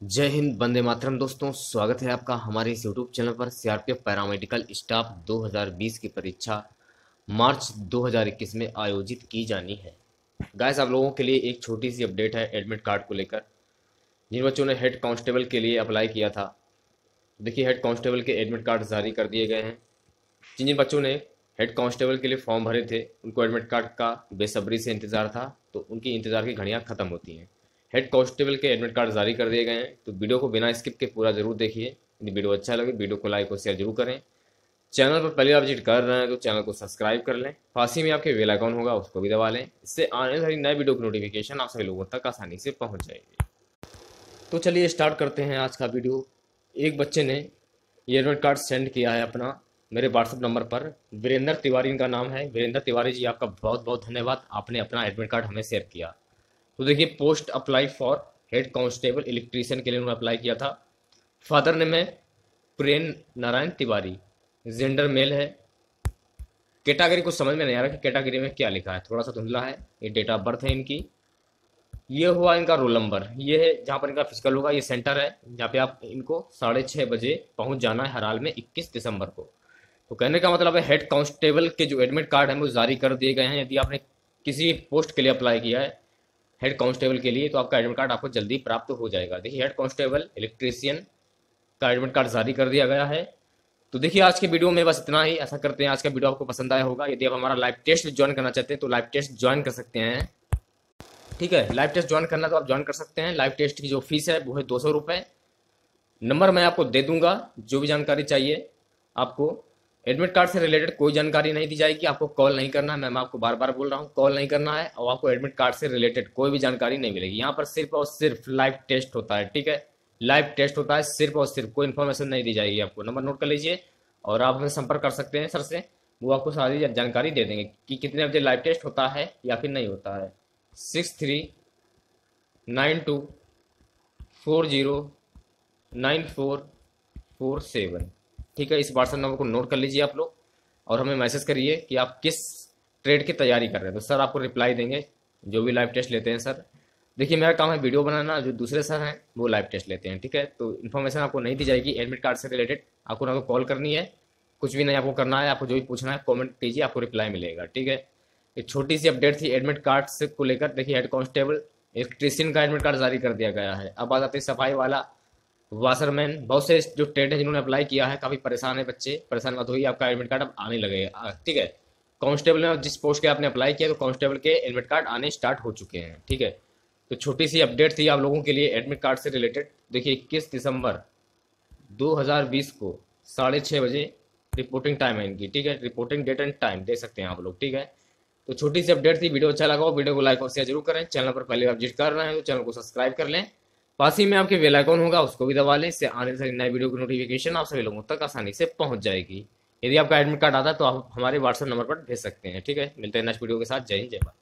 जय हिंद बंदे मातरम दोस्तों। स्वागत है आपका हमारे इस यूट्यूब चैनल पर सीआरपीएफ पैरामेडिकल स्टाफ 2020 की परीक्षा मार्च 2021 में आयोजित की जानी है। गाइस आप लोगों के लिए एक छोटी सी अपडेट है एडमिट कार्ड को लेकर। जिन बच्चों ने हेड कांस्टेबल के लिए अप्लाई किया था, देखिए हेड कांस्टेबल के एडमिट कार्ड जारी कर दिए गए हैं। जिन जिन बच्चों ने हेड कांस्टेबल के लिए फॉर्म भरे थे, उनको एडमिट कार्ड का बेसब्री से इंतज़ार था तो उनकी इंतज़ार की घड़ियाँ ख़त्म होती हैं। हेड कांस्टेबल के एडमिट कार्ड जारी कर दिए गए हैं। तो वीडियो को बिना स्किप के पूरा ज़रूर देखिए। यदि वीडियो अच्छा लगे वीडियो को लाइक और शेयर ज़रूर करें। चैनल पर पहले आप विज़िट कर रहे हैं तो चैनल को सब्सक्राइब कर लें। फांसी में आपके वेल अकाउंट होगा, उसको भी दबा लें। इससे आने वाली नए वीडियो की नोटिफिकेशन आप सभी लोगों तक आसानी से पहुँच जाएगी। तो चलिए स्टार्ट करते हैं आज का वीडियो एक बच्चे ने ये एडमिट कार्ड सेंड किया है अपना, मेरे व्हाट्सअप नंबर पर। वीरेंद्र तिवारी इनका नाम है। वीरेंद्र तिवारी जी, आपका बहुत बहुत धन्यवाद। आपने अपना एडमिट कार्ड हमें शेयर किया। तो देखिए post apply for head constable electrician के लिए उन्होंने अप्लाई किया था। फादर नेम है प्रेम नारायण तिवारी जेंडर मेल है। कैटागरी को समझ में नहीं आ रहा कि कैटागरी में क्या लिखा है। थोड़ा सा धुंधला है। ये डेट ऑफ़ बर्थ है इनकी। ये हुआ इनका रोल नंबर ये है जहाँ पर इनका फ़िज़िकल होगा। ये सेंटर है, जहाँ पे आप इनको साढ़े छः बजे पहुँच जाना है हर हाल में इक्कीस दिसंबर को। तो कहने का मतलब है हेड कांस्टेबल के जो एडमिट कार्ड है, वो जारी कर दिए गए हैं। यदि आपने किसी पोस्ट के लिए अप्लाई किया है हेड कांस्टेबल के लिए तो आपका एडमिट कार्ड आपको जल्दी प्राप्त हो जाएगा। देखिए हेड कांस्टेबल इलेक्ट्रीशियन का एडमिट कार्ड जारी कर दिया गया है। तो देखिए, आज के वीडियो में बस इतना ही। ऐसा करते हैं, आज का वीडियो आपको पसंद आया होगा। यदि आप हमारा लाइव टेस्ट ज्वाइन करना चाहते हैं तो लाइव टेस्ट ज्वाइन कर सकते हैं। ठीक है लाइव टेस्ट ज्वाइन करना तो आप ज्वाइन कर सकते हैं। लाइव टेस्ट की जो फ़ीस है, वो है दो सौ रुपये नंबर मैं आपको दे दूँगा, जो भी जानकारी चाहिए आपको। एडमिट कार्ड से रिलेटेड कोई जानकारी नहीं दी जाएगी, आपको कॉल नहीं करना है। मैं आपको बार बार बोल रहा हूँ, कॉल नहीं करना है और आपको एडमिट कार्ड से रिलेटेड कोई भी जानकारी नहीं मिलेगी। यहाँ पर सिर्फ़ और सिर्फ़ लाइव टेस्ट होता है, ठीक है? लाइव टेस्ट होता है, सिर्फ़ और सिर्फ़ कोई इन्फॉर्मेशन नहीं दी जाएगी आपको। नंबर नोट कर लीजिए और आप हमें संपर्क कर सकते हैं सर से। वो आपको सारी जानकारी दे देंगे कि कितने बजे लाइव टेस्ट होता है या फिर नहीं होता है। Six three nine two four zero nine four four seven. ठीक है, इस व्हाट्सएप नंबर को नोट कर लीजिए आप लोग और हमें मैसेज करिए कि आप किस ट्रेड की तैयारी कर रहे हैं। तो सर आपको रिप्लाई देंगे, जो भी लाइव टेस्ट लेते हैं सर देखिए, मेरा काम है वीडियो बनाना, जो दूसरे सर हैं, वो लाइव टेस्ट लेते हैं, ठीक है? तो इन्फॉर्मेशन आपको नहीं दी जाएगी एडमिट कार्ड से रिलेटेड आपको ना तो कॉल करनी है, कुछ भी नहीं आपको करना है, आपको जो भी पूछना है कॉमेंट कीजिए, आपको रिप्लाई मिलेगा, ठीक है? एक छोटी सी अपडेट थी एडमिट कार्ड से को लेकर। देखिए हेड कांस्टेबल इलेक्ट्रीशियन का एडमिट कार्ड जारी कर दिया गया है। अब आती है सफ़ाई वाला। वाशरमैन बहुत से जो ट्रेड है जिन्होंने अप्लाई किया है, काफ़ी परेशान है बच्चे। परेशान मत हुई आपका एडमिट कार्ड अब आने लगेगा। ठीक है? कांस्टेबल में जिस पोस्ट के आपने अप्लाई किया तो कांस्टेबल के एडमिट कार्ड आने स्टार्ट हो चुके हैं। ठीक है? तो छोटी सी अपडेट थी आप लोगों के लिए एडमिट कार्ड से रिलेटेड देखिए, इक्कीस दिसंबर 2020 को साढ़े छः बजे रिपोर्टिंग टाइम है इनकी। ठीक है? रिपोर्टिंग डेट एंड टाइम देख सकते हैं आप लोग। ठीक है? तो छोटी सी अपडेट थी। वीडियो अच्छा लगा हो, वीडियो को लाइक और शेयर ज़रूर करें। चैनल पर पहले आप विज़िट कर रहे हैं तो चैनल को सब्सक्राइब कर लें। पास ही में आपके बेल होगा, उसको भी दबा लें, इससे आने से नए वीडियो की नोटिफिकेशन आप सभी लोगों तक आसानी से पहुँच जाएगी। यदि आपका एडमिट कार्ड आता है तो आप हमारे व्हाट्सएप नंबर पर भेज सकते हैं, ठीक है? मिलते हैं नेक्स्ट वीडियो के साथ, जय हिंद, जय भारत।